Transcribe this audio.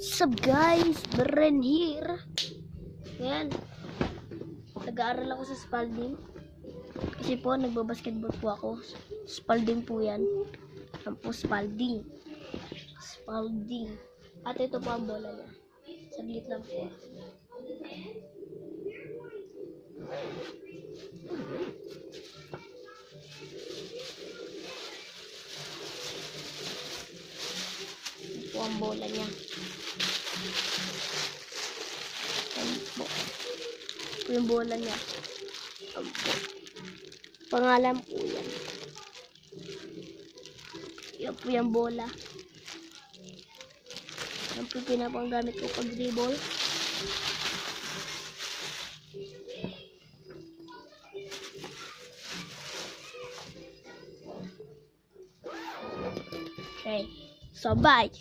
What's up guys? Bren here. Yan. Nag-aaral ako sa Spalding. Kasi po, nagbabasketball po ako. Spalding po yan. Yan po, Spalding. Spalding. At ito po ang bola niya. Saglit lang po. Ito po ang bola niya. Ito yung bola niya. Yan po. Pangalan po yan. Yan po yung bola. Yan po yung pinapanggamit ko pag dribble. Okay. So, bye.